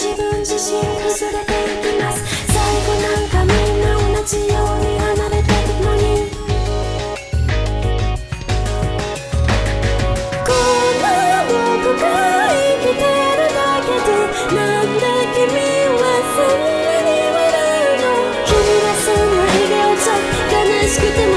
自分自身崩れています。最後なんかなじように離れてるのにこ僕が生きてるだけでなんで君は笑うの？君は笑ゃしくても